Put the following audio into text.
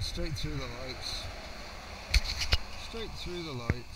Straight through the lights. Straight through the lights.